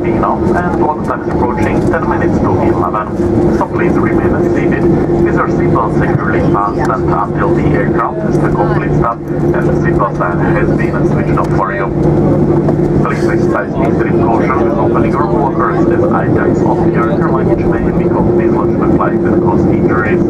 been and all time is approaching 10 minutes to 11. So please remain seated. With your seatbelt securely fastened until the aircraft is the complete stop. And the seatbelt sign has been switched off for you. Please exercise extreme caution with opening your walkers as items of your luggage may be dislodged by flight and cause injuries.